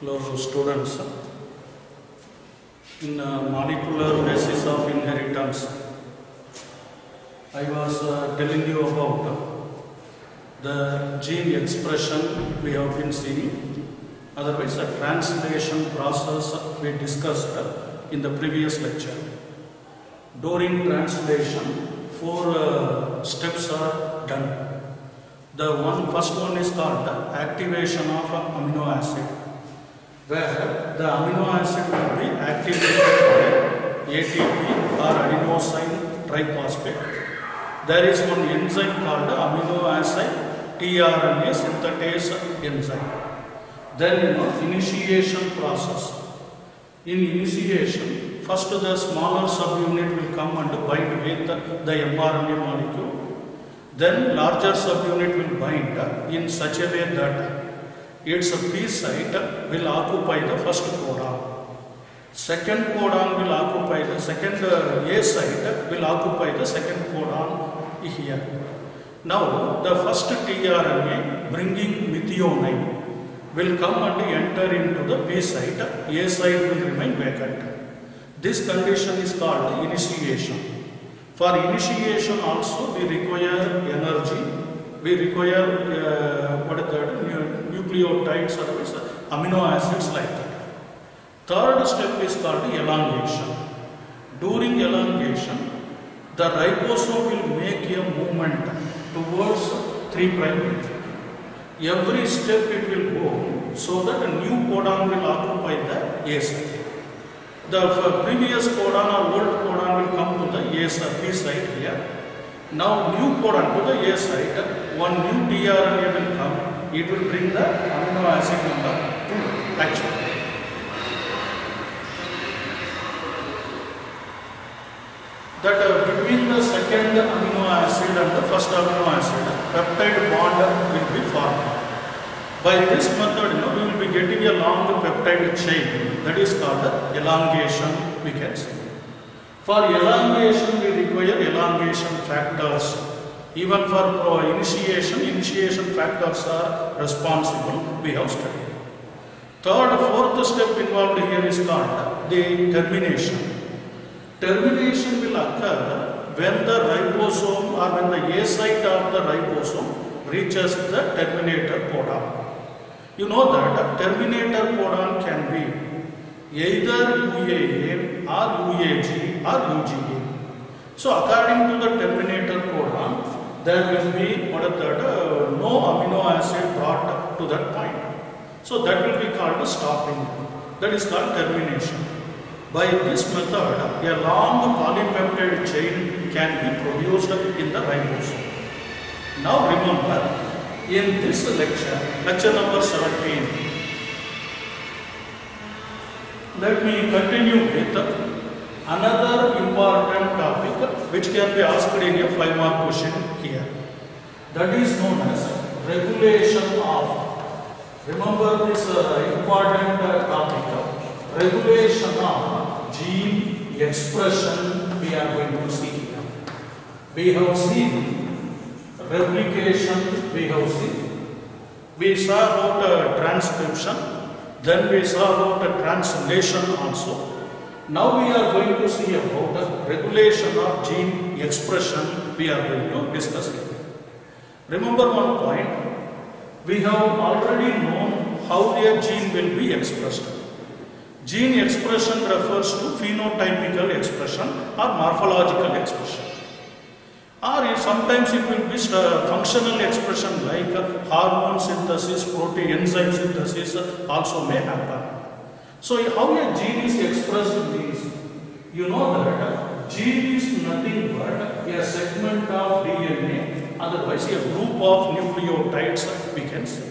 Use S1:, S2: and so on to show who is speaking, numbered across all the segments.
S1: Hello students. In uh, molecular basis of inheritance, I was uh, telling you about the gene expression we have been seeing. Otherwise, a translation process we discussed in the previous lecture. During translation, four uh, steps are done. The one first one is called activation of amino acid, where the amino acid will be activated by ATP or adenosine triphosphate. There is one enzyme called amino acid tRNA synthetase enzyme. Then you know initiation process. In initiation, first the smaller subunit will come and bind with the mRNA molecule. Then larger subunit will bind in such a way that its P site will occupy the first codon. Second codon will occupy the second uh, A site will occupy the second codon here. Now the first tRNA bringing methionine will come and enter into the B site. A site will remain vacant. This condition is called initiation. For initiation also we require energy. We require uh, what is that? Nu- nucleotides or amino acids like that. Third step is called elongation. During elongation, the ribosome will make a movement towards 3 prime. Every step it will go so that a new codon will occupy the A site. The previous codon or old codon will come to the A site, B site here. Now new codon to the A site, one new tRNA will come. It will bring the amino acid number 2 actually. that uh, between the second amino acid and the first amino acid, peptide bond will be formed. By this method, you know, we will be getting a long peptide chain that is called elongation, we can. For elongation, we require elongation factors. Even for initiation, initiation factors are responsible, we have studied. Third, fourth step involved here is called the termination. Termination will occur when the ribosome or when the A site of the ribosome reaches the terminator codon. You know that terminator codon can be either UAA or UAG or UGA. So according to the terminator there will be what is that, uh, no amino acid brought to that point. So that will be called stopping. That is called termination. By this method, a long polypeptide chain can be produced in the ribosome. Now remember, in this lecture, lecture number 17, let me continue with another important topic which can be asked in a five mark question here. That is known as regulation of. Remember this uh, important uh, topic, regulation of gene expression we are going to see here. We have seen replication, we have seen. We saw about uh, transcription, then we saw about uh, translation also. Now we are going to see about the regulation of gene expression we are going to discuss here. Remember one point, we have already known how a gene will be expressed. Gene expression refers to phenotypical expression or morphological expression. Or sometimes it will be uh, functional expression like hormone synthesis, protein enzyme synthesis also may happen. So how a gene is expressed means, you know that gene is nothing but a segment of DNA, otherwise a group of nucleotides we can say.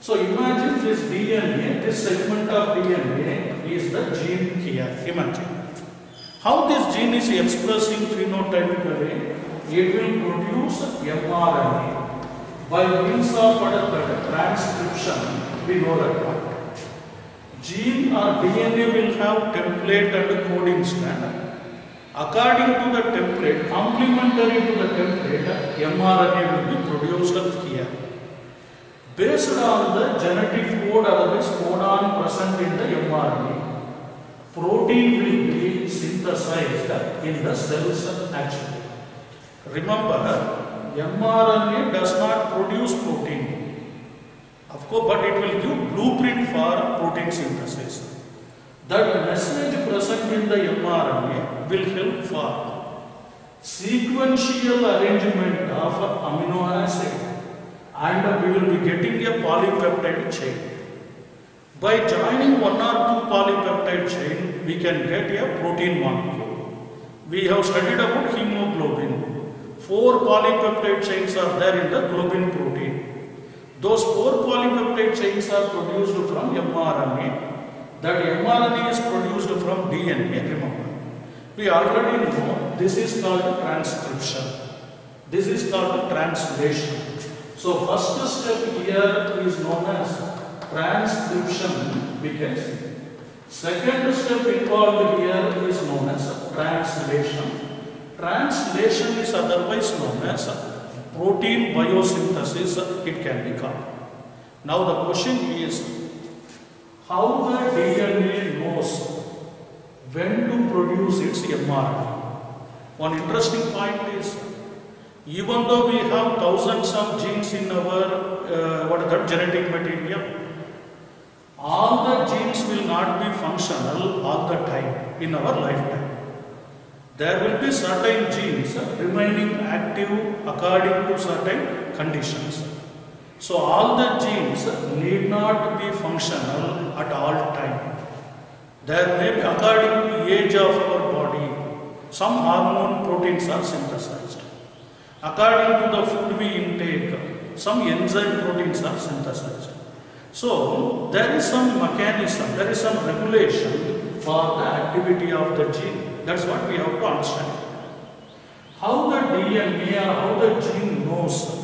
S1: So imagine this DNA, this segment of DNA is the gene here. Imagine. How this gene is expressing phenotypically, it will produce mRNA. By means of what transcription, we know that. Gene or DNA will have template and coding strand. According to the template, complementary to the template, mRNA will be produced here. based on the genetic code otherwise codon present in the mRNA, protein will be synthesized in the cells actually. Remember, mRNA does not produce protein. Of course, but it will give blueprint for protein synthesis. That message present in the mRNA will help for sequential arrangement of amino acid and we will be getting a polypeptide chain. By joining one or two polypeptide chain, we can get a protein molecule. We have studied about hemoglobin. Four polypeptide chains are there in the globin protein. Those four polypeptide chains are produced from mRNA. That mRNA is produced from DNA, remember. We already know this is called transcription. This is called translation. So first step here is known as transcription see. Second step involved here is known as translation. Translation is otherwise known as protein biosynthesis it can be called. Now the question is how the DNA knows when to produce its mRNA. One interesting point is even though we have thousands of genes in our uh, what is that genetic material, all the genes will not be functional all the time in our lifetime. There will be certain genes remaining active according to certain conditions. So all the genes need not be functional at all time. There may be according to age of our body, some hormone proteins are synthesized. According to the food we intake, some enzyme proteins are synthesized. So there is some mechanism, there is some regulation for the activity of the gene. That's what we have to understand. How the DNA how the gene knows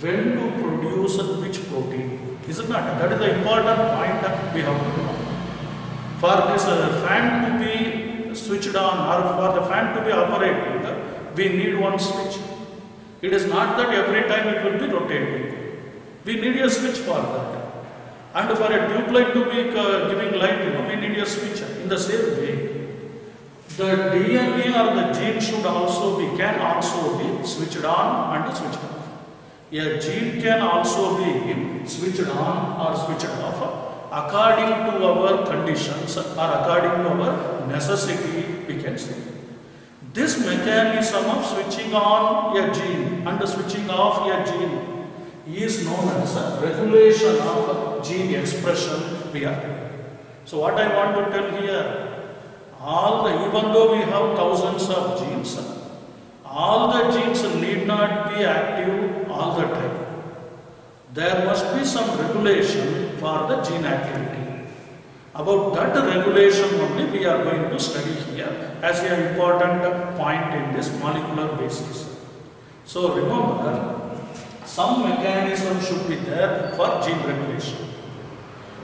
S1: when to produce which protein. Is it not? That is the important point that we have to know. For this uh, fan to be switched on or for the fan to be operated, we need one switch. It is not that every time it will be rotating. We need a switch for that. And for a tube light to be uh, giving light, you know, we need a switch. In the same way, the DNA or the gene should also be, can also be switched on and switched off. A gene can also be switched on or switched off according to our conditions or according to our necessity, we can say. This mechanism of switching on a gene and switching off a gene is known as regulation of gene expression we are. So what I want to tell here, all the, even though we have thousands of genes, all the genes need not be active all the time. There must be some regulation for the gene activity. About that regulation only we are going to study here as an important point in this molecular basis. So remember, some mechanism should be there for gene regulation.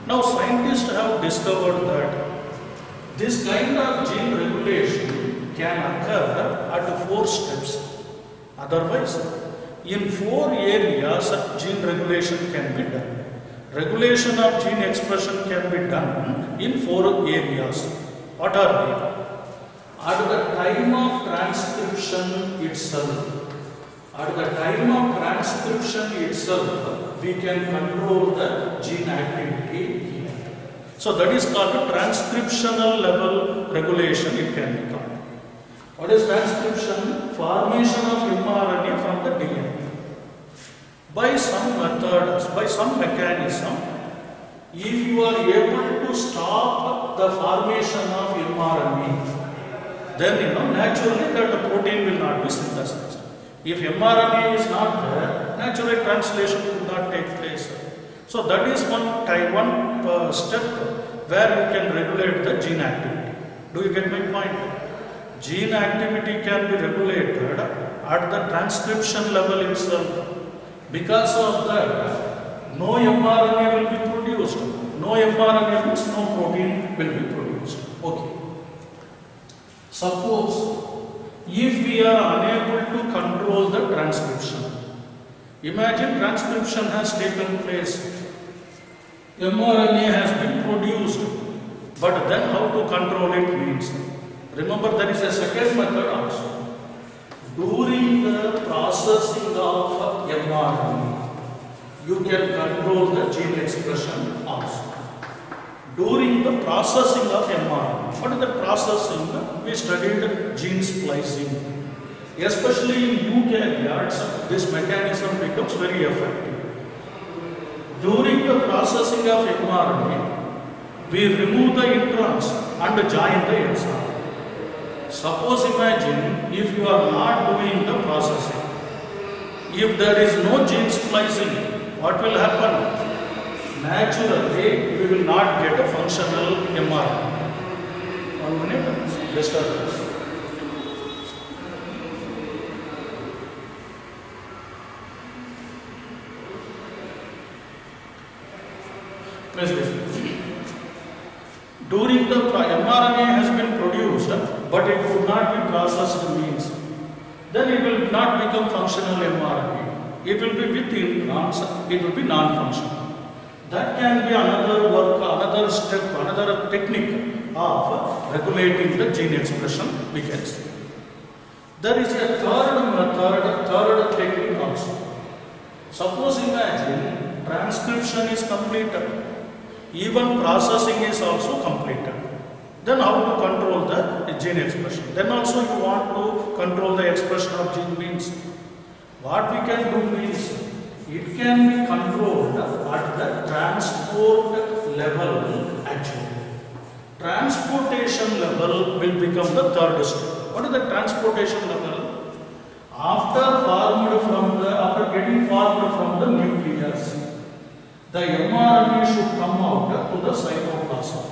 S1: Now scientists have discovered that this kind of gene regulation can occur at four steps. Otherwise, in four areas gene regulation can be done. Regulation of gene expression can be done in four areas. What are they? At the time of transcription itself, at the time of transcription itself, we can control the gene activity. So that is called a transcriptional level regulation it can be called. What is transcription? Formation of mRNA from the DNA. By some methods, by some mechanism, if you are able to stop the formation of mRNA, then you know naturally that the protein will not be synthesized. If mRNA is not there, naturally translation will not take place. So that is one type, one uh, step where you can regulate the gene activity. Do you get my point? Gene activity can be regulated at the transcription level itself. Because of that, no mRNA will be produced. No mRNA means no protein will be produced. Okay. Suppose if we are unable to control the transcription, Imagine transcription has taken place. mRNA has been produced. But then how to control it means. Remember there is a second method also. During the processing of mRNA, you can control the gene expression also. During the processing of mRNA, what is the processing? We studied gene splicing. Especially in eukaryotes, this mechanism becomes very effective. During the processing of mRNA, we remove the introns and join the exon. Suppose imagine if you are not doing the processing, if there is no gene splicing, what will happen? Naturally, we will not get a functional mRNA. One minute, disturbance. During the mRNA has been produced, but it could not be processed means, then it will not become functional mRNA. It will be within introns, it will be non-functional. That can be another work, another step, another technique of regulating the gene expression, we can say. There is a third method, third technique also. Suppose imagine transcription is completed, even processing is also completed. Then how to control the gene expression? Then also you want to control the expression of gene means. What we can do means it can be controlled at the transport level actually. Transportation level will become the third step. What is the transportation level? After formed from the after getting formed from the nucleus, the mRNA should come out to the cytoplasm.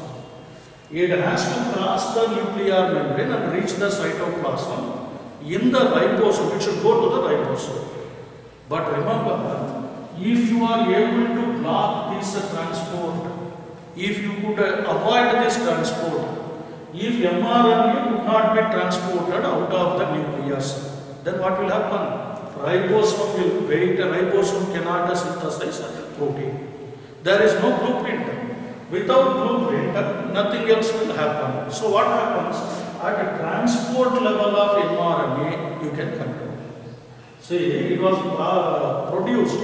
S1: It has to cross the nuclear membrane and reach the cytoplasm. In the ribosome, it should go to the ribosome. But remember, if you are able to block this transport, if you could uh, avoid this transport, if mRNA could not be transported out of the nucleus, then what will happen? Ribosome will wait, ribosome cannot synthesize protein. There is no blueprint. Without blueprint, nothing else will happen. So what happens? At a transport level of mRNA, you can control. See, it was uh, produced,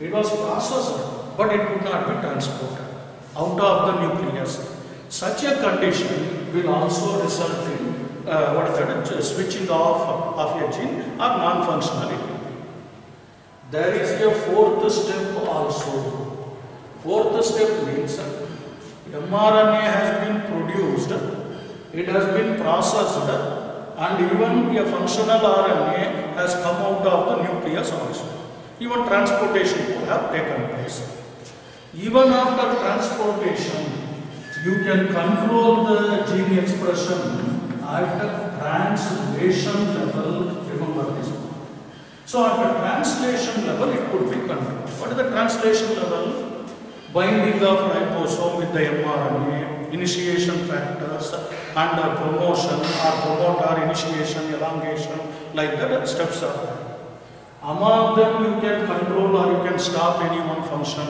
S1: it was processed, but it could not be transported out of the nucleus. Such a condition will also result in uh, what is that, switching off of a gene or non-functionality. There is a fourth step also. Fourth step means mRNA has been produced, it has been processed, and even a functional RNA has come out of the nucleus also. Even transportation could have taken place. Even after transportation, you can control the gene expression at translation level. Remember this one. So at the translation level, it could be controlled. What is the translation level? Binding of ribosome with the mRNA, initiation factors, and promotion or promoter initiation, elongation, like that steps are there. Among them, you can control or you can stop any one function.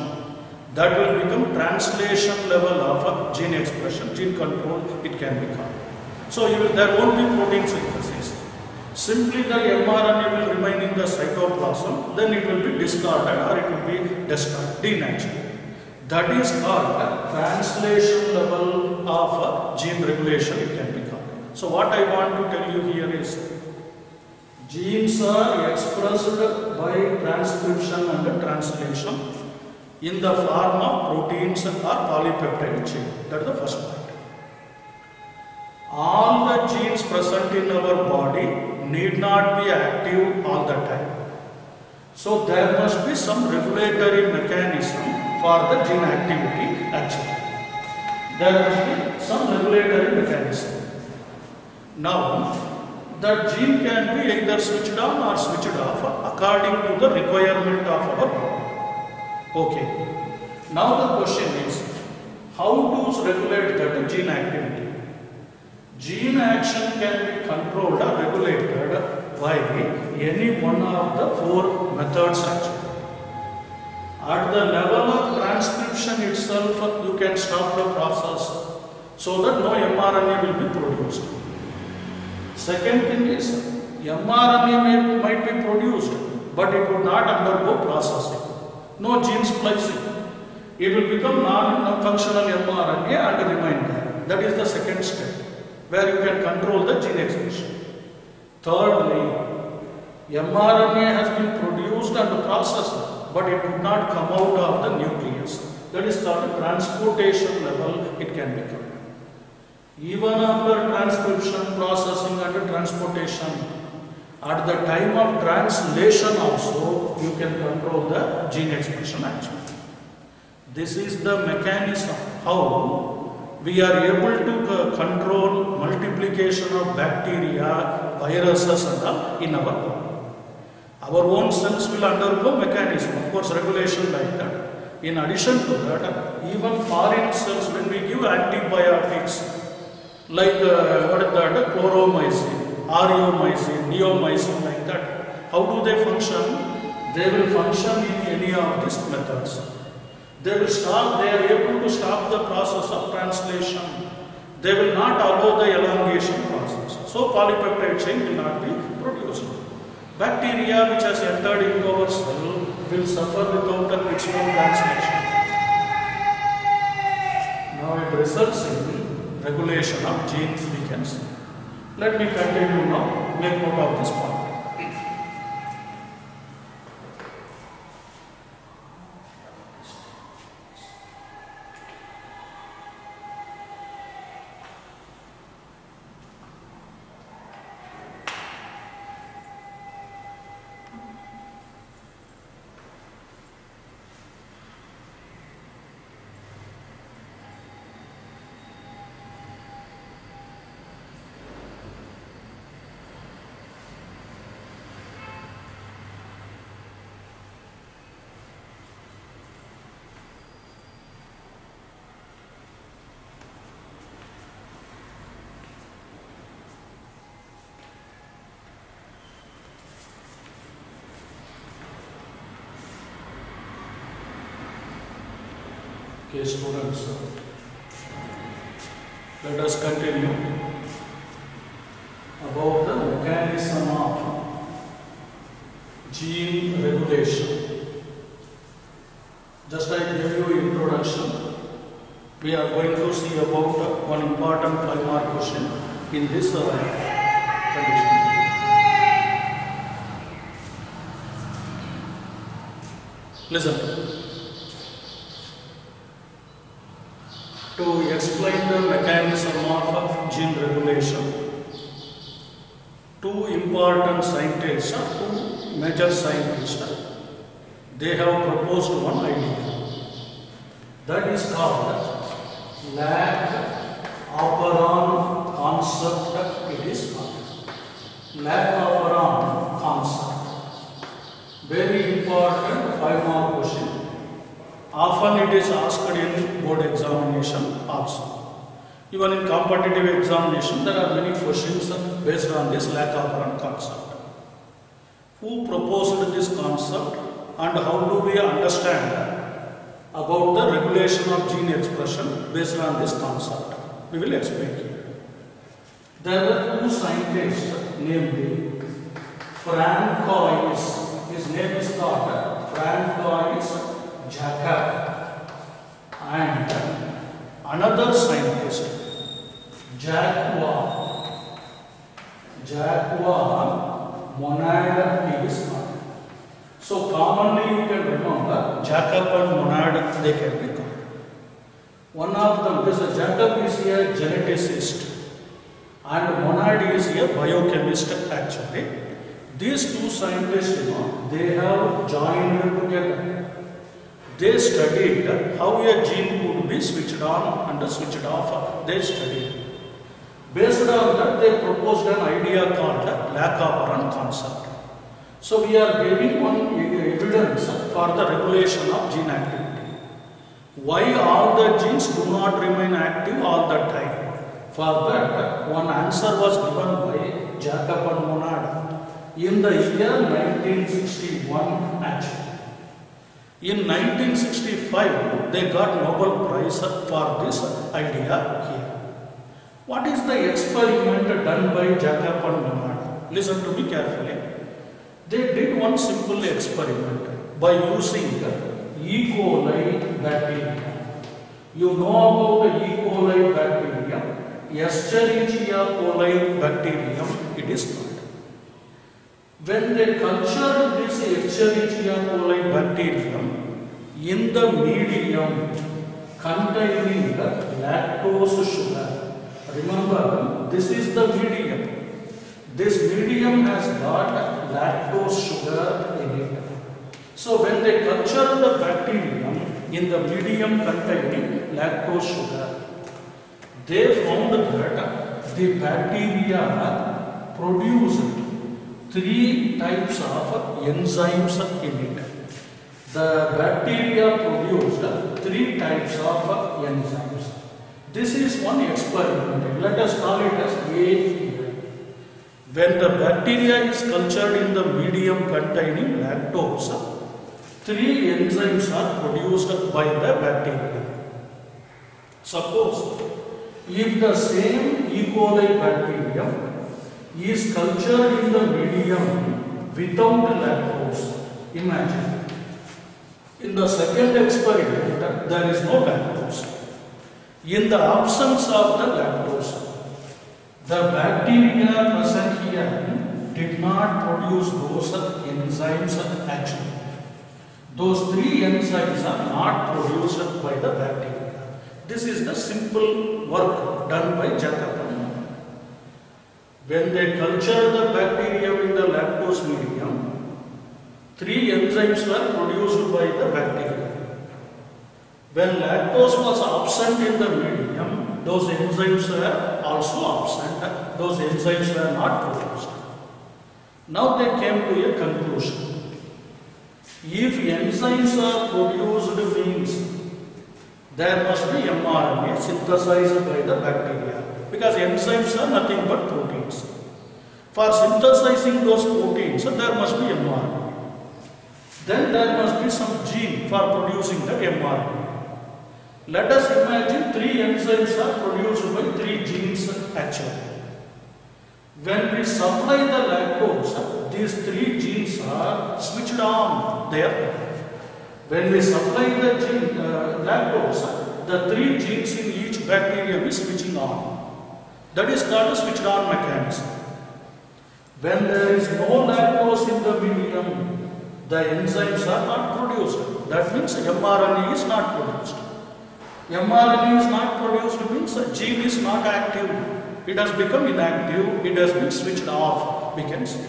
S1: That will become translation level of gene expression, gene control, it can become. So will, there won't be protein synthesis. Simply the mRNA will remain in the cytoplasm, then it will be discarded or it will be destroyed, denatured. That is a translation level of gene regulation, it can become. So what I want to tell you here is, genes are expressed by transcription and translation in the form of proteins or polypeptide chain. That is the first point. All the genes present in our body need not be active all the time. So there must be some regulatory mechanism for the gene activity actually. There must be some regulatory mechanism. Now, that gene can be either switched on or switched off according to the requirement of our body. Okay. Now the question is, how to regulate that gene activity? Gene action can be controlled or regulated by any one of the four methods actually. At the level of transcription itself, you can stop the process so that no mRNA will be produced. Second thing is, mRNA may, might be produced, but it would not undergo processing. No gene splicing. It will become non-functional mRNA and remain there. That is the second step, where you can control the gene expression. Thirdly, mRNA has been produced and processed, but it could not come out of the nucleus. That is called the transportation level, it can become. Even after transcription, processing and transportation, at the time of translation also, you can control the gene expression actually. This is the mechanism how we are able to control multiplication of bacteria, viruses and all in our body. Our own cells will undergo mechanism, of course regulation like that. In addition to that, even foreign cells when we give antibiotics, like uh, what is that, chloromycin, aureomycin, neomycin like that, how do they function? They will function in any of these methods. They will stop, they are able to stop the process of translation. They will not allow the elongation process. So polypeptide chain will not be. Bacteria which has entered into our cell will suffer without its own translation. Now it results in regulation of gene weakens. Let me continue now, make note of this point. Okay, students, let us continue about the mechanism of gene regulation. Just I gave you introduction. We are going to see about one important five mark question in this uh, condition. Listen. to explain the mechanism of gene regulation. Two important scientists, two major scientists, they have proposed one idea. That is called lac operon concept. It is called lac operon concept. Very important five mark question. Often it is asked in board examination also. Even in competitive examination, there are many questions based on this lack of concept. Who proposed this concept and how do we understand about the regulation of gene expression based on this concept? We will explain here. There were two scientists, namely Frank Francois, his name is called Francois Jacob and another scientist Jacques Jacques Monod is. So commonly you can remember Jacob and Monod they can be called. One of them, this Jacob is a geneticist and Monod is a biochemist actually. These two scientists, you know, they have joined together they studied how a gene could be switched on and switched off. They studied. Based on that, they proposed an idea called lac operon concept. So we are giving one evidence for the regulation of gene activity. Why all the genes do not remain active all the time? For that, one answer was given by Jacob and Monod. in the year 1961 actually. In 1965, they got Nobel Prize for this idea here. What is the experiment done by Jacob and Monod? Listen to me carefully. They did one simple experiment by using E. coli bacteria. You know about the E. coli bacterium, Escherichia coli bacterium, it is. When they cultured this Escherichia coli bacterium in the medium containing the lactose sugar, remember this is the medium. This medium has got lactose sugar in it. So when they culture the bacterium in the medium containing lactose sugar, they found that the bacteria produced three types of enzymes in it. The bacteria produced three types of enzymes. This is one experiment. Let us call it as A. When the bacteria is cultured in the medium containing lactose, three enzymes are produced by the bacteria. Suppose if the same E. coli bacterium is cultured in the medium without lactose, imagine. In the second experiment, there is no lactose. In the absence of the lactose, the bacteria present here did not produce those enzymes actually. Those three enzymes are not produced by the bacteria. This is the simple work done by Jacob. When they culture the bacteria in the lactose medium, three enzymes were produced by the bacteria. When lactose was absent in the medium, those enzymes were also absent. Those enzymes were not produced. Now they came to a conclusion. If enzymes are produced means there must be mRNA synthesized by the bacteria because enzymes are nothing but proteins. For synthesizing those proteins, there must be mRNA. Then there must be some gene for producing the mRNA. Let us imagine three enzymes are produced by three genes actually. When we supply the lactose, these three genes are switched on there. When we supply the gene uh, lactose, the three genes in each bacterium is switching on. That is called a switched on mechanism. When there is no lactose in the medium, the enzymes are not produced. That means mRNA is not produced. mRNA is not produced means a gene is not active. It has become inactive. It has been switched off, we can say.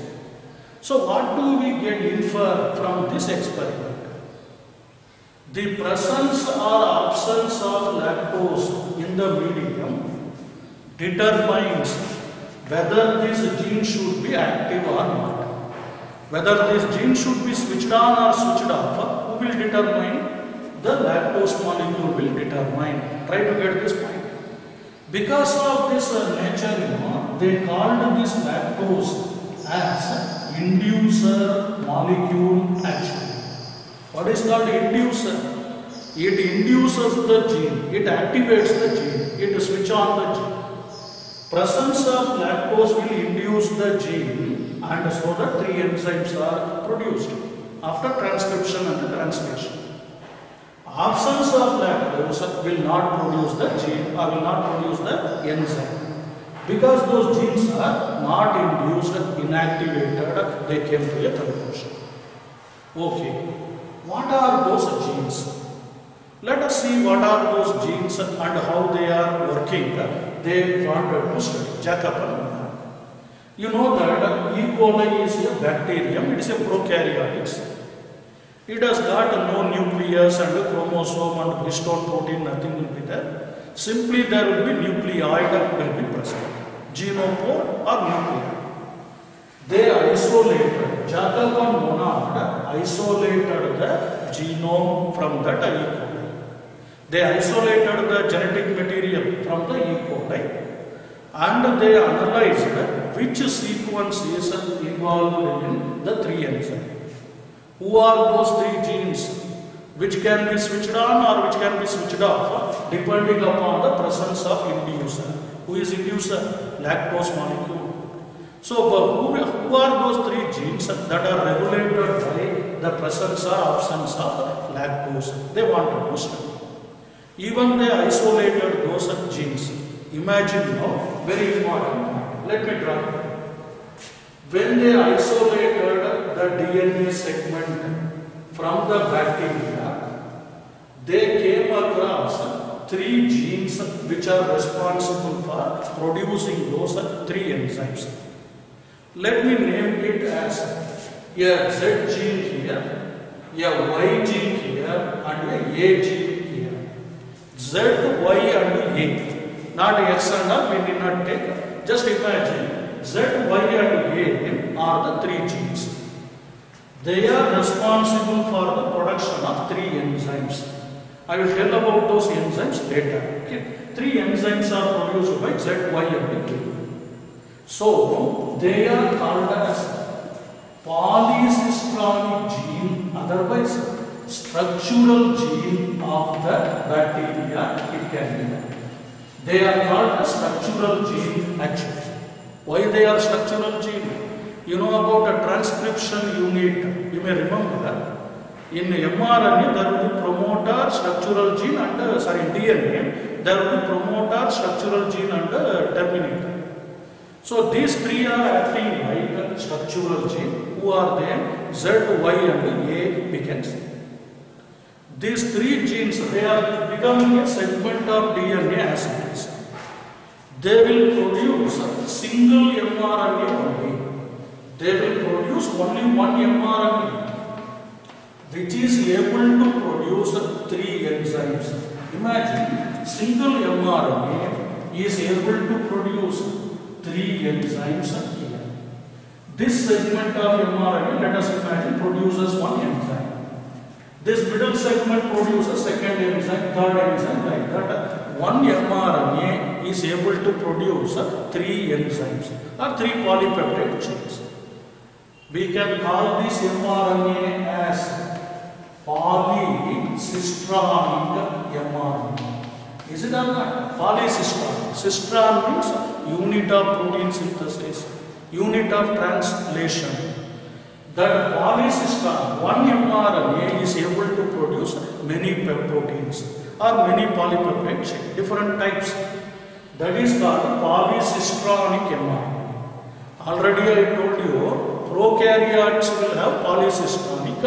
S1: So what do we get infer from this experiment? The presence or absence of lactose in the medium determines whether this gene should be active or not. Whether this gene should be switched on or switched off, who will determine? The lactose molecule will determine. Try to get this point. Because of this uh, nature, you know, they called this lactose as inducer molecule action. What is called inducer? It induces the gene, it activates the gene, it switches on the gene. Presence of lactose will induce the gene and so the three enzymes are produced after transcription and translation. Absence of lactose will not produce the gene or will not produce the enzyme. Because those genes are not induced, inactivated, they came to a conclusion. Okay, what are those genes? Let us see what are those genes and how they are working. They wanted to study. Jacob You know that E. coli is a bacterium, it is a prokaryotic. It has got no nucleus and chromosome and histone protein, nothing will be there. Simply there will be nuclei that will be present. Genophore or nuclei. They isolated, Jacob isolated the genome from that E. coli. They isolated the genetic material from the E. coli and they analyzed which sequence is involved in the three enzymes. Who are those three genes which can be switched on or which can be switched off depending upon the presence of inducer. Who is inducer? Lactose molecule. So, who, who are those three genes that are regulated by the presence or absence of lactose? They want to study. Even they isolated those genes. Imagine now, very important. Let me draw. When they isolated the DNA segment from the bacteria, they came across three genes which are responsible for producing those three enzymes. Let me name it as a Z gene here, a Y gene here, and a A gene. Z, Y, and A. Not X and R, we need not take. Just imagine Z, Y, and A are the three genes. They are responsible for the production of three enzymes. I will tell about those enzymes later. Okay. Three enzymes are produced by Z, Y, and A. So, they are called as polycistronic gene, otherwise structural gene of the bacteria it can be. They are called as structural gene actually. Why they are structural gene? You know about a transcription unit. You may remember that. in mRNA there will be promoter, structural gene and uh, sorry DNA there will be promoter, structural gene and uh, terminator. So these three are acting like structural gene. Who are they? Z, Y and A we can see. These three genes, they are becoming a segment of DNA as it is. They will produce a single mRNA only. They will produce only one mRNA which is able to produce three enzymes. Imagine single mRNA is able to produce three enzymes here. This segment of mRNA, let us imagine, produces one enzyme. This middle segment produces second enzyme, third enzyme, like that. One mRNA is able to produce three enzymes or three polypeptide chains. We can call this mRNA as polycistronic mRNA. Is it or not? Polycistron. Cistron means unit of protein synthesis, unit of translation. That polycistron, one mRNA is able to produce many proteins or many polypeptides, different types. That is called polycistronic mRNA. Already I told you, prokaryotes will have polycistronic,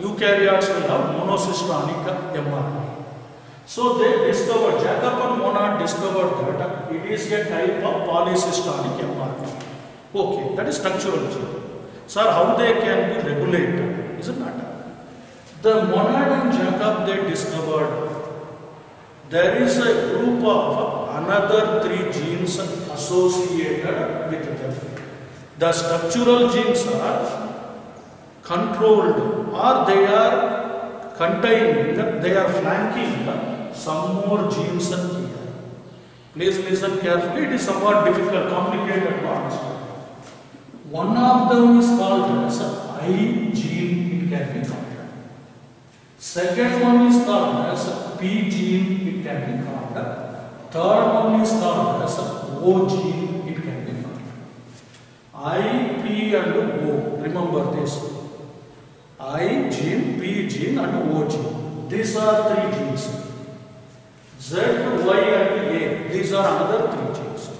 S1: eukaryotes will have monocistronic mRNA. So they discovered, Jacob and Monod discovered that it is a type of polycistronic mRNA. Okay, that is structural. Sir, how they can be regulated? Is it not? The Monod and Jacob they discovered there is a group of another three genes associated with them. The structural genes are controlled or they are containing, they are flanking some more genes here. Please listen carefully, it is somewhat difficult, complicated to understand. One of them is called as I gene, it can be called. Second one is called as P gene, it can be called. Third one is called as O gene, it can be called. I, P and O, remember this. I gene, P gene and O gene. These are three genes. Z, Y and A, these are another three genes.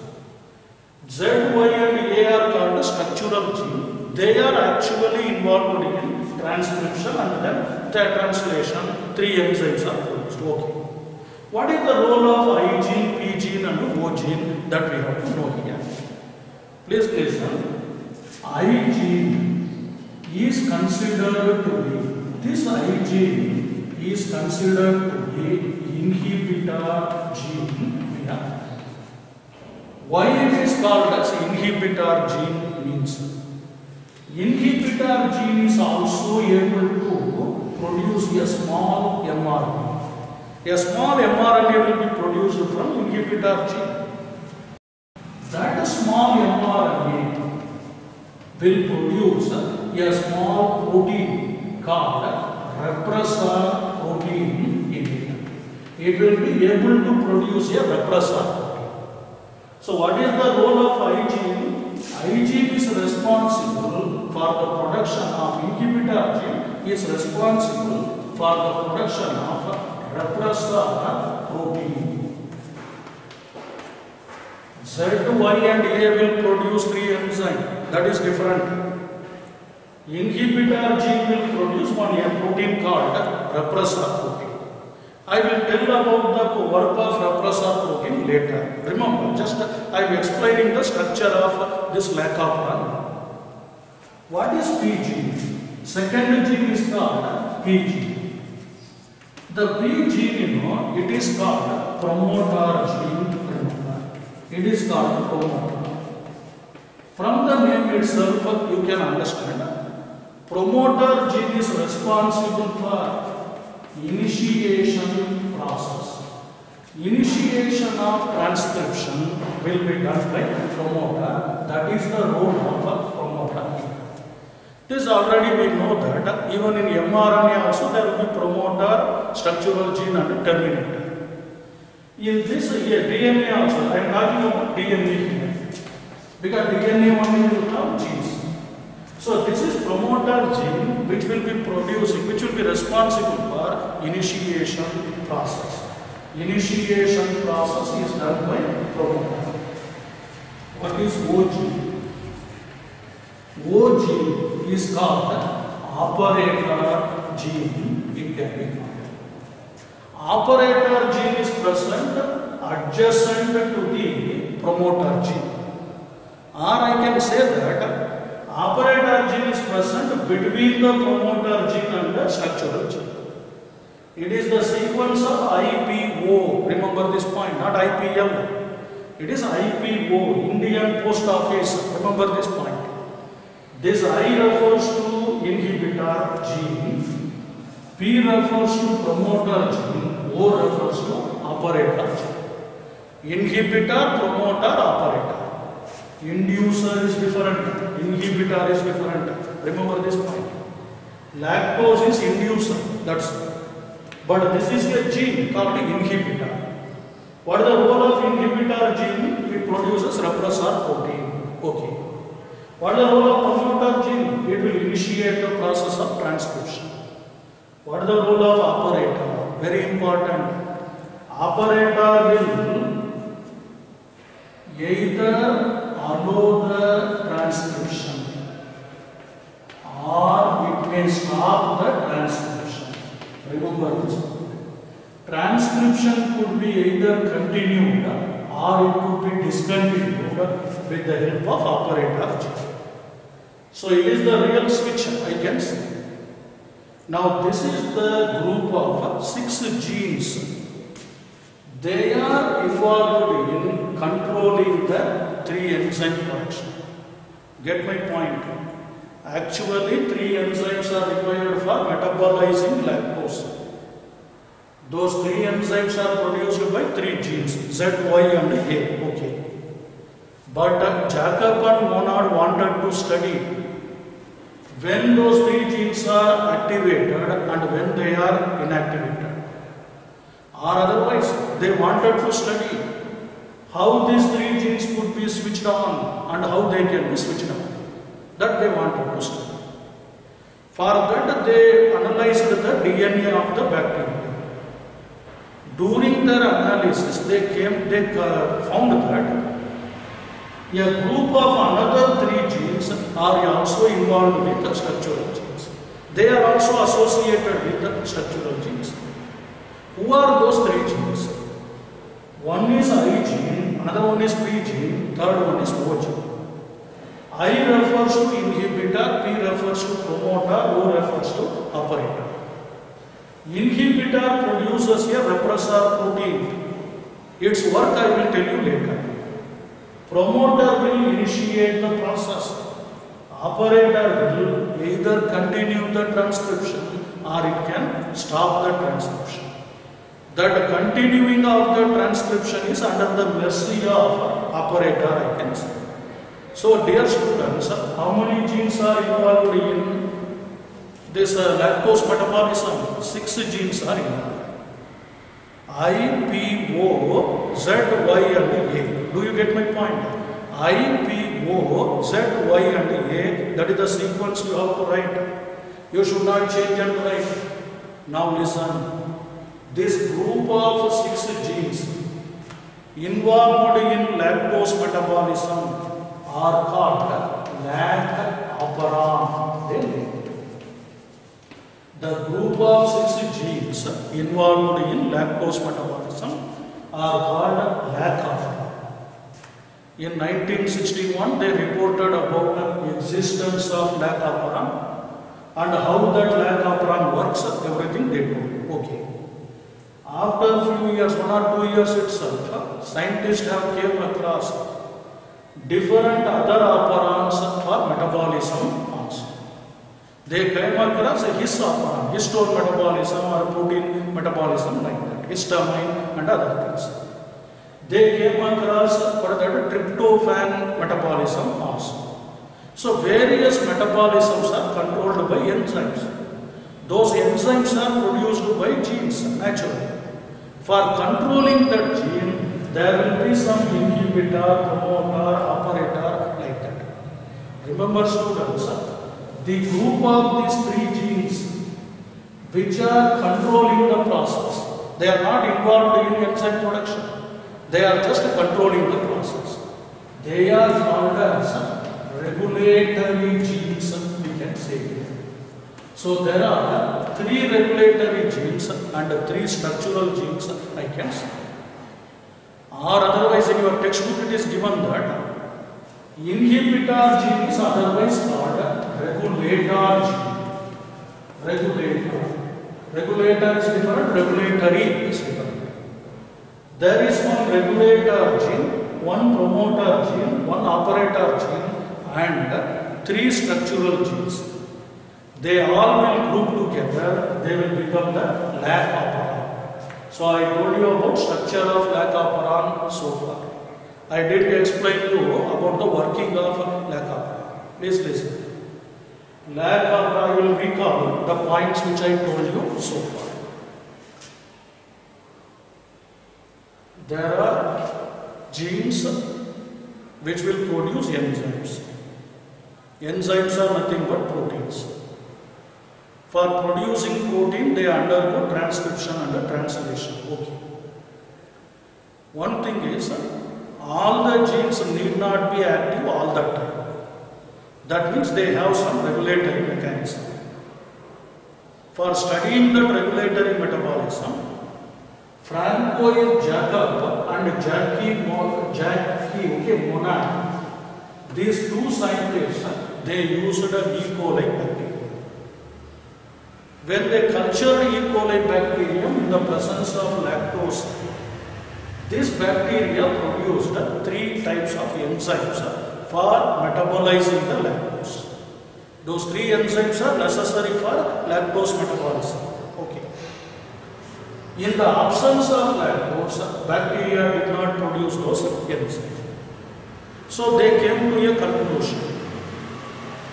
S1: Z, Y and A are called structural gene. They are actually involved in transcription and then the translation. Three enzymes are produced. Okay. What is the role of I gene, P gene and O gene that we have to know here? Please listen. I gene is considered to be, this I gene is considered to be inhibitor gene. Why it is called as inhibitor gene means inhibitor gene is also able to produce a small mRNA. A small mRNA will be produced from inhibitor gene. That small mRNA will produce a small protein called repressor protein in it. Will be able to produce a repressor. So what is the role of IgE? IgE is responsible for the production of inhibitor gene is responsible for the production of repressor protein. Z, Y and A will produce three enzymes. That is different. Inhibitor gene will produce one protein called repressor. I will tell about the work of repressor protein later. Remember, just I am explaining the structure of this run. What is P gene? Second gene is called PG. The P gene, you know, it is called promoter gene. It is called promoter. From the name itself, you can understand. Promoter gene is responsible for initiation process. Initiation of transcription will be done by promoter. That is the role of a promoter. This already we know that even in mRNA also there will be promoter, structural gene and terminator. In this here, DNA also, I am talking about DNA here. Because DNA only will have genes. So this is promoter gene which will be producing, which will be responsible for initiation process. Initiation process is done by promoter. What is OG? OG is called operator gene. It can. Operator gene is present adjacent to the promoter gene. Or I can say that operator gene is present between the promoter gene and the structural gene. It is the sequence of IPO. Remember this point, not IPL. It is IPO, Indian Post Office. Remember this point. This I refers to inhibitor gene, P refers to promoter gene, O refers to operator gene. Inhibitor, promoter, operator. Inducer is different, inhibitor is different. Remember this point. Lactose is inducer, that's but this is a gene called inhibitor. What is the role of inhibitor gene? It produces repressor protein. Okay. What is the role of promoter gene? It will initiate the process of transcription. What is the role of operator? Very important. Operator will either allow the transcription or it may stop the transcription. Remember this. Transcription could be either continued or it could be discontinued with the help of operator. So it is the real switch I can say. Now this is the group of six genes. They are involved in controlling the three enzyme production. Get my point? Actually, three enzymes are required for metabolizing lactose. Those three enzymes are produced by three genes Z, Y, and A. Okay. But uh, Jacob and Monod wanted to study when those three genes are activated and when they are inactivated. Or otherwise, they wanted to study how these three genes could be switched on and how they can be switched off. That they wanted to study. For that, they analyzed the DNA of the bacteria. During their analysis, they came, they uh, found that a group of another three genes are also involved with the structural genes. They are also associated with the structural genes. Who are those three genes? One is I gene, another one is P gene, third one is O gene. I refers to inhibitor, P refers to promoter, O refers to operator. Inhibitor produces a repressor protein. Its work I will tell you later. Promoter will initiate the process. Operator will either continue the transcription or it can stop the transcription. That continuing of the transcription is under the mercy of operator, I can say. So, dear students, how many genes are involved in this uh, lactose metabolism? Six genes are involved. I, P, O, Z, Y, and A. Do you get my point? I, P, O, Z, Y, and A. That is the sequence you have to write. You should not change and write. Now listen. This group of six genes involved in lactose metabolism are called lac operon. The group of six genes involved in lactose metabolism are called lac operon. In 1961, they reported about the existence of lac operon and how that lac operon works, everything they told. Okay. After a few years, one or two years itself, scientists have came across different other operons for metabolism also. They came across a his operon, histone metabolism or protein metabolism like that, histamine and other things. They came across for that tryptophan metabolism also. So various metabolisms are controlled by enzymes. Those enzymes are produced by genes naturally. For controlling that gene, there will be some inhibitor, promoter, operator like that. Remember students, the group of these three genes which are controlling the process, they are not involved in enzyme production. They are just controlling the process. They are called as regulatory genes. So there are three regulatory genes and three structural genes, I can say. Or otherwise in your textbook it is given that inhibitor gene is otherwise called regulator gene. Regulator. Regulator is different, regulatory is different. There is one regulator gene, one promoter gene, one operator gene and three structural genes. They all will group together, they will become the lac operon. So I told you about structure of lac operon so far. I did explain to you about the working of lac operon. Please listen. Lac operon, will recall the points which I told you so far. There are genes which will produce enzymes. Enzymes are nothing but proteins. For producing protein, they undergo transcription and translation. Okay. One thing is, uh, all the genes need not be active all the time. That means they have some regulatory mechanism. For studying that regulatory metabolism, Francois Jacob and Jackie, Mo- Jackie okay, Monod, these two scientists, uh, they used a E. coli. When they cultured E. coli bacterium in the presence of lactose, this bacteria produced three types of enzymes uh, for metabolizing the lactose. Those three enzymes are necessary for lactose metabolism. Okay. In the absence of lactose, bacteria did not produce those enzymes. So they came to a conclusion.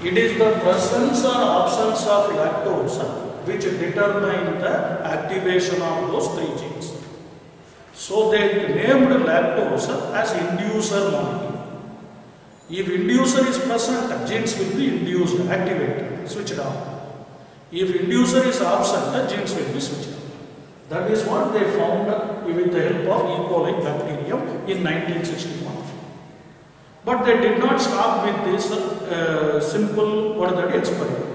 S1: It is the presence or absence of lactose which determine the activation of those three genes. So they named lactose as inducer molecule. If inducer is present, genes will be induced, activated, switched on. If inducer is absent, the genes will be switched on. That is what they found with the help of E. coli bacterium in 1961. But they did not stop with this uh, simple what is that experiment.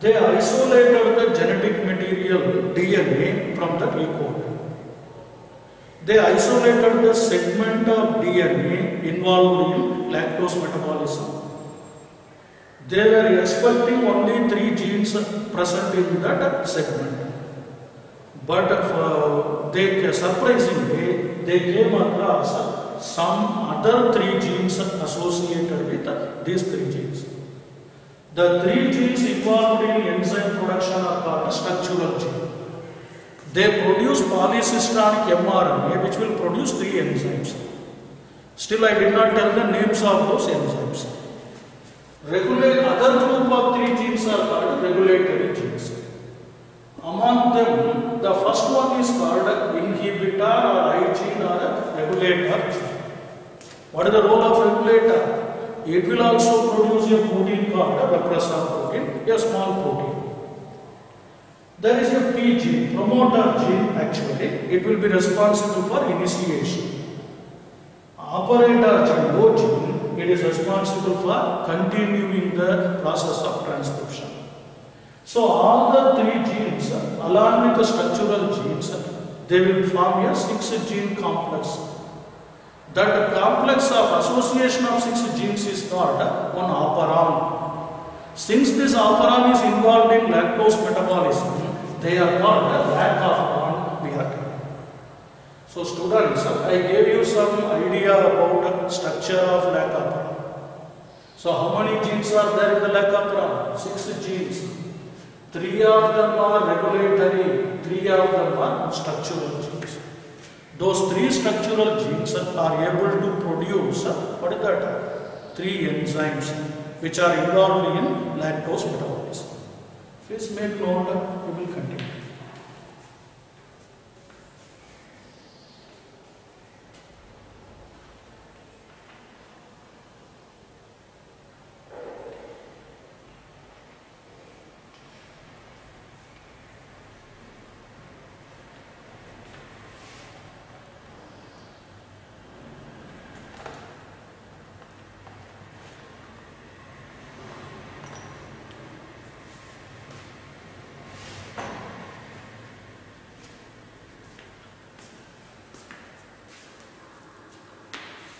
S1: They isolated the genetic material DNA from the E. coli. They isolated the segment of DNA involved in lactose metabolism. They were expecting only three genes present in that segment. But uh, they surprisingly they came across some other three genes associated with these three genes. The three genes involved in enzyme production are called structural genes. They produce polycistronic mRNA which will produce three enzymes. Still, I did not tell the names of those enzymes. Regulate other group of three genes are called regulatory genes. Among them, the first one is called inhibitor or I gene or regulator. What is the role of regulator? It will also produce a protein called a repressor protein, a small protein. There is a P gene, promoter gene actually. It will be responsible for initiation. Operator gene, O gene, it is responsible for continuing the process of transcription. So all the three genes, along with the structural genes, they will form a six gene complex. That complex of association of six genes is called one operon. Since this operon is involved in lactose metabolism, they are called lac we are. So students, I gave you some idea about the structure of lac operon. So how many genes are there in the lac operon? Six genes. Three of them are regulatory, three of them are structural. Those three structural genes are able to produce, what is that? Three enzymes which are involved in lactose metabolism. Please make note, we will continue.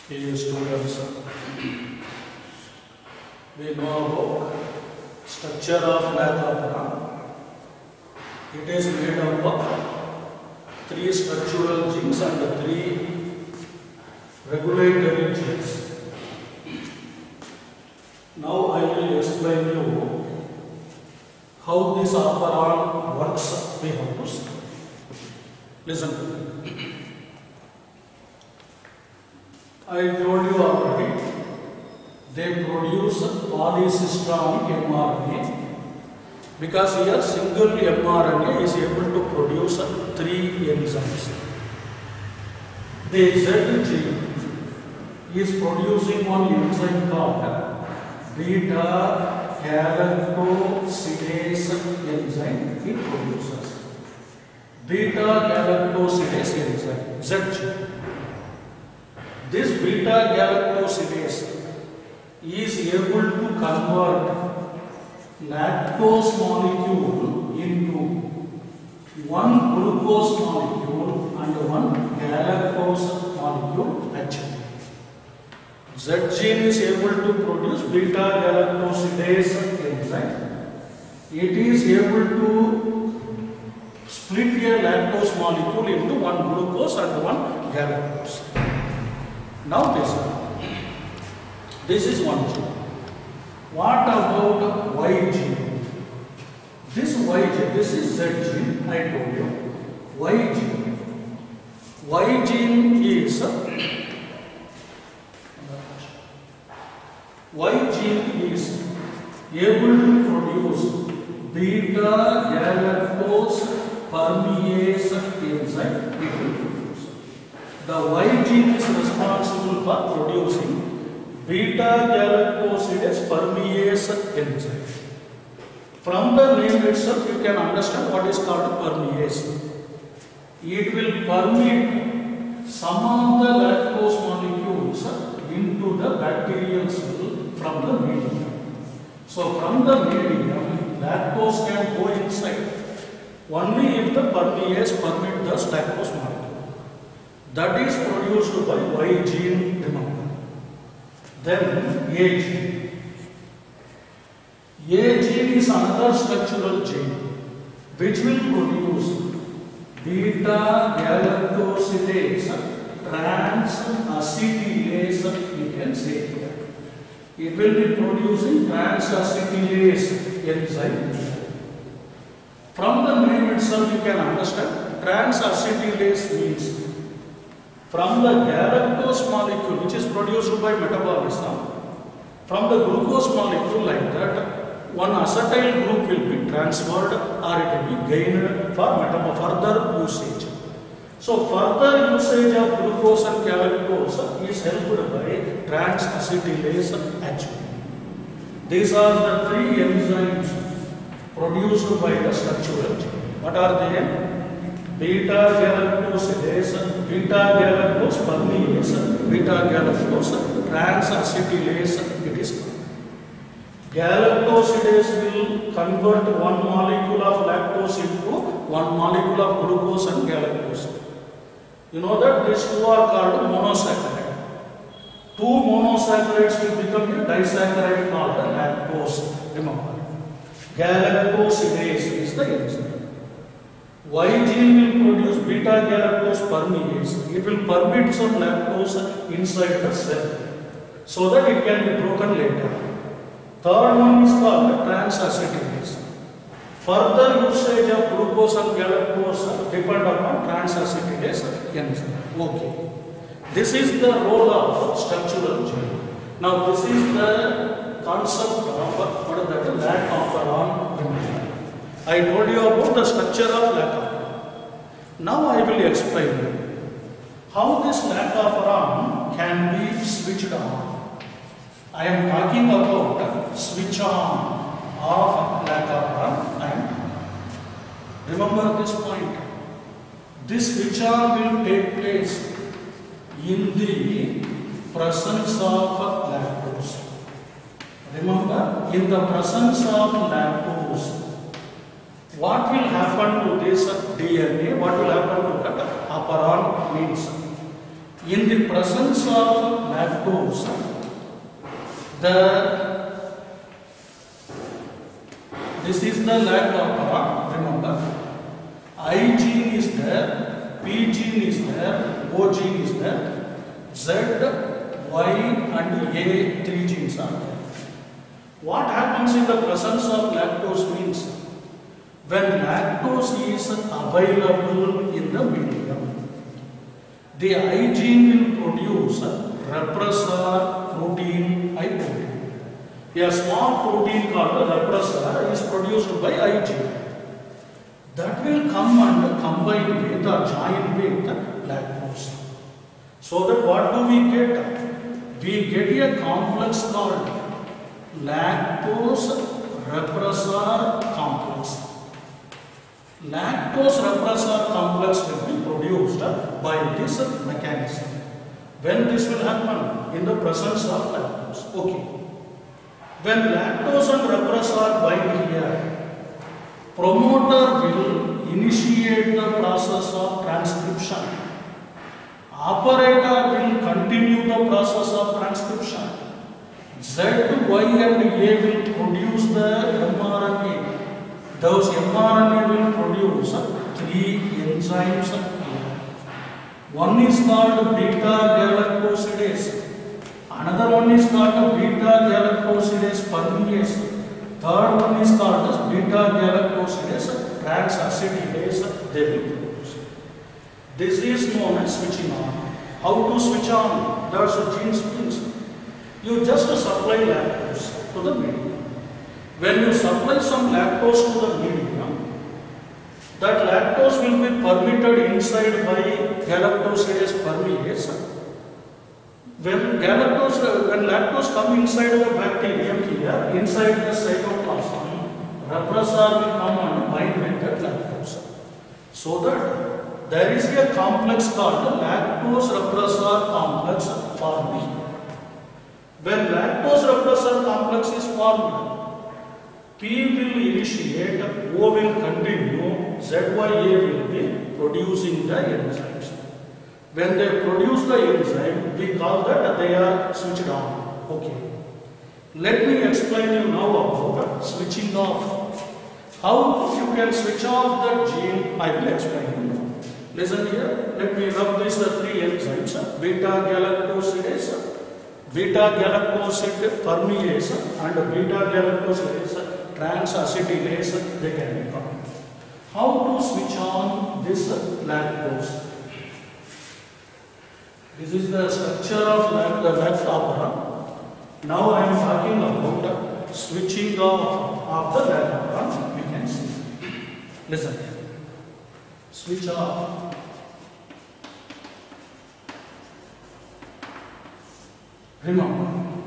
S1: Dear students, we know about structure of lac It is made up of three structural genes and three regulatory genes. Now I will explain you how this operon works. We have to see. Listen. I told you already, they produce polycistronic mRNA because here single mRNA is able to produce three enzymes. The Z gene is producing one enzyme called beta galactosidase enzyme. It produces beta galactosidase enzyme, Z. This beta galactosidase is able to convert lactose molecule into one glucose molecule and one galactose molecule actually. Z gene is able to produce beta galactosidase enzyme. It is able to split a lactose molecule into one glucose and one galactose. Now this This is one gene. What about Y gene? This Y gene, this is Z gene, I told you. Y gene. Y gene is Y gene is able to produce beta galactose permease enzyme. The Y gene is responsible for producing beta galactosidase permease enzyme. From the name itself, you can understand what is called permease. It will permeate some of the lactose molecules into the bacterial cell from the medium. So, from the medium, lactose can go inside only if the permease permit the lactose molecule. That is produced by Y gene, remember. Then A gene. A gene is another structural gene which will produce beta galactosidase transacetylase, you can say here. It will be producing transacetylase enzyme. From the name itself, you can understand transacetylase means From the galactose molecule, which is produced by metabolism, from the glucose molecule like that, one acetyl group will be transferred or it will be gained for further usage. So further usage of glucose and galactose is helped by trans-acetylase actually. These are the three enzymes produced by the structural chain. What are they? Beta galactosidase, beta galactose permease, beta galactose trans-acetylase it is called. Galactosidase will convert one molecule of lactose into one molecule of glucose and galactose. You know that these two are called monosaccharide. Two monosaccharides will become a disaccharide called lactose. Remember, galactosidase is the enzyme. Y gene will produce beta galactose permease. It will permit some lactose inside the cell so that it can be broken later. Third one is called trans-acetylase. Further usage of glucose and galactose depend upon trans-acetylase enzyme. Okay. This is the role of structural chain. Now this is the concept of what is that lac operon. I told you about the structure of lac operon. Now I will explain how this lac operon can be switched on. I am talking about switch on lac operon and remember this point. This on will take place in the presence of lactose. Remember, in the presence of lactose, what will happen to this DNA? What will happen to that operon means? In the presence of lactose, the this is the lac operon. Remember, I gene is there, P gene is there, O gene is there, Z, Y and A three genes are there. What happens in the presence of lactose means when lactose is available in the medium, the I gene will produce repressor protein I protein. A small protein called repressor is produced by I that will come and combine with or join with lactose. So that what do we get? We get a complex called lactose repressor complex. Lactose repressor complex will be produced by this mechanism. When this will happen? In the presence of lactose. Okay. When lactose and repressor bind here, promoter will initiate the process of transcription. Operator will continue the process of transcription. Z, Y and A will produce the mRNA. Those mRNA will produce three enzymes. One is called beta galactosidase. Another one is called beta galactosidase permease. Third one is called as beta galactosidase trans-acetylase produce. This is known as switching on. How to switch on? That's a gene springs. You just supply lactose to the medium. When you supply some lactose to the medium, that lactose will be permitted inside by galactosidase permease. When galactose, uh, when lactose come inside the bacterium here, inside the cytoplasm, repressor will come and bind with that lactose. So that there is a complex called lactose repressor complex here. When lactose repressor complex is formed, P will initiate, O will continue, ZYA will be producing the enzymes. When they produce the enzyme, we call that they are switched on. Okay. Let me explain you now about switching off. How you can switch off the gene, I will explain you now. Listen here, let me rub these the three enzymes, uh, beta galactosidase, uh, beta galactoside permease and beta galactosidase trans-acetylase, they can be called. How to switch on this lactose? This is the structure of the lac operon. Now I am talking about switching off of the lac operon. You can see. Listen. Switch off. Remember,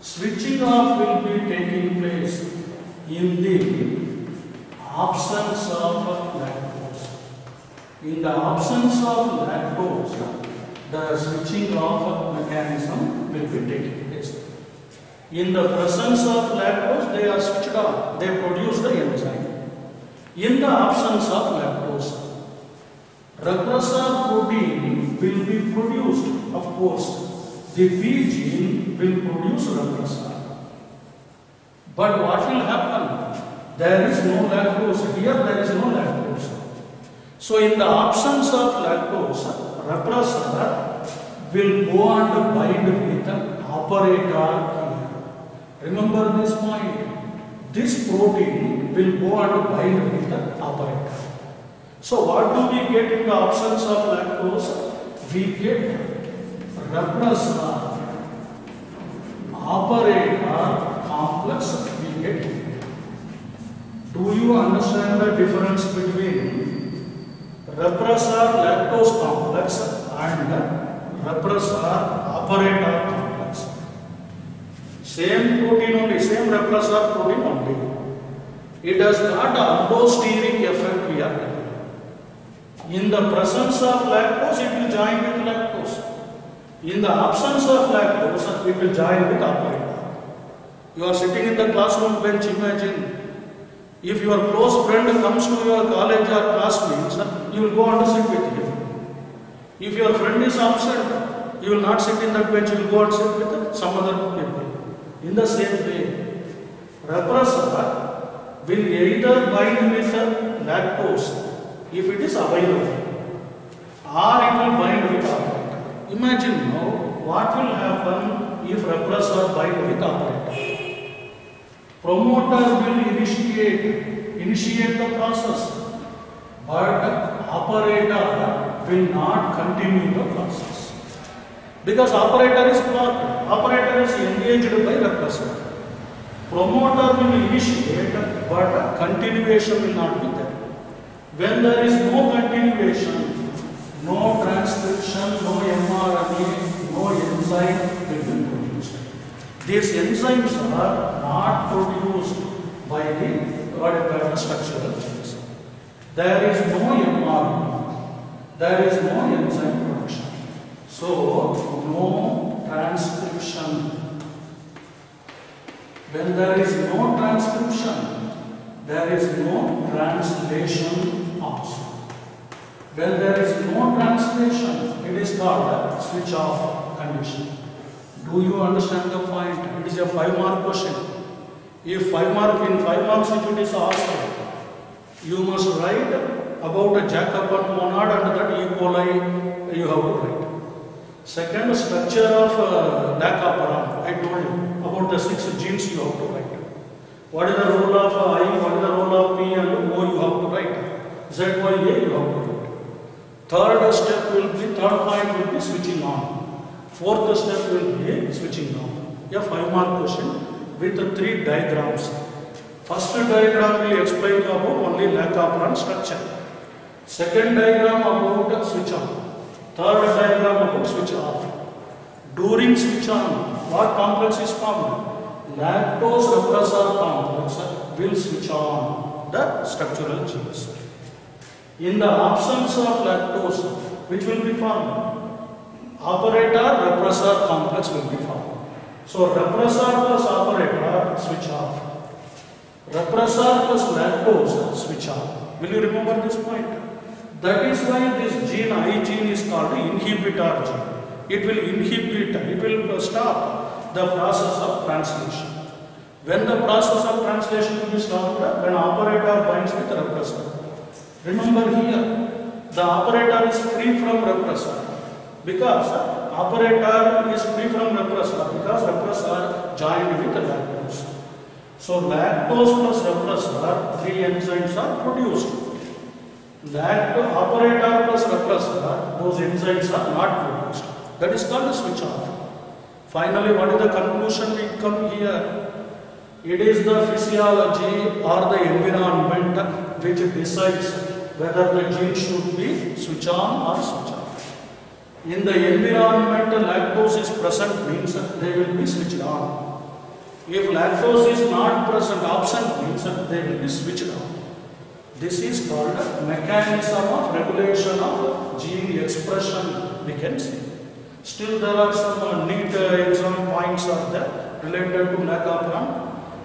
S1: switching off will be taking place in the absence of lactose. In the absence of lactose, the switching off mechanism will be taking place. In the presence of lactose, they are switched on. They produce the enzyme. In the absence of lactose, repressor protein will be produced. Of course, the B gene will produce repressor. But what will happen? There is no lactose. Here there is no lactose. So in the absence of lactose, repressor will go and bind with an operator here. Remember this point. This protein will go and bind with the operator. So what do we get in the absence of lactose? We get repressor operator complex we get. Do you understand the difference between repressor lactose complex and uh, repressor operator complex? Same protein only, same repressor protein only. It does not allosteric effect we are. In the presence of lactose, it will join with lactose. In the absence of lactose, it will join with operator. You are sitting in the classroom bench, imagine. If your close friend comes to your college or classmates, you will go and sit with him. If your friend is absent, you will not sit in that bench, you will go and sit with some other people. In the same way, repressor will either bind with lactose if it is available or it will bind with operator. Imagine now what will happen if repressor bind with operator. Promoter will initiate, initiate the process, but operator will not continue the process. Because operator is blocked, operator is engaged by the repressor. Promoter will initiate, but continuation will not be there. When there is no continuation, no transcription, no mRNA, no enzyme will be. These enzymes are not produced by the whatever structural genes. There is no mRNA, there is no enzyme production. So, no transcription. When there is no transcription, there is no translation also. When there is no translation, it is called switch off condition. Do you understand the point? It is a five mark question. If five mark in five marks, if it is asked, you must write about a Jacob and Monod and that E. coli you have to write. Second, structure of uh, I told you about the six genes you have to write. What is the role of uh, I, what is the role of P and O you have to write. Z, Y, A you have to write. Third step will be, third point will be switching on. Fourth step will be switching off. A five mark question with the three diagrams. First diagram will explain about only Lacaparan structure. Second diagram about switch on. Third diagram about switch off. During switch on, what complex is formed? Lactose repressor complex will switch on the structural genes. In the absence of lactose, which will be formed? Operator repressor complex will be formed. So repressor plus operator switch off. Repressor plus lactose switch off. Will you remember this point? That is why this gene I gene is called inhibitor gene. It will inhibit, it will stop the process of translation. When the process of translation will be stopped, when operator binds with repressor. Remember here, the operator is free from repressor because operator is free from repressor because repressor joined with lactose. So lactose plus repressor, three enzymes are produced. Lacto operator plus repressor, those enzymes are not produced. That is called switch off. Finally, what is the conclusion we come here? It is the physiology or the environment which decides whether the gene should be switch on or switch off. In the environment, lactose is present means they will be switched on. If lactose is not present, absent means they will be switched on. This is called mechanism of regulation of gene expression, we can. Still there are some neat uh, exam points related to lac operon.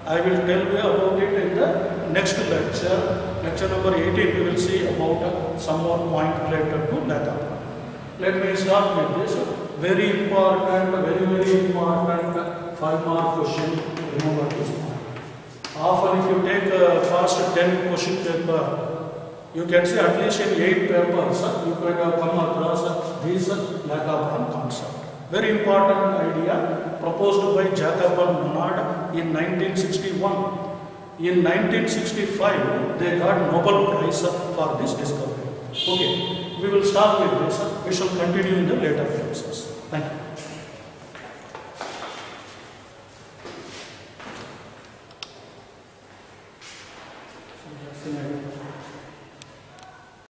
S1: I will tell you about it in the next lecture. Lecture number 18 we will see about uh, some more point related to lac operon. Let me start with this. Very important, very very important five mark question. Remember this one. Often if you take a past 10 question paper, you can see at least in 8 papers, you have come across this lac operon concept. Very important idea proposed by Jacob and Monod in 1961. In 1965, they got Nobel Prize for this discovery. Okay, we will start with this. We shall continue in the later classes. Thank you.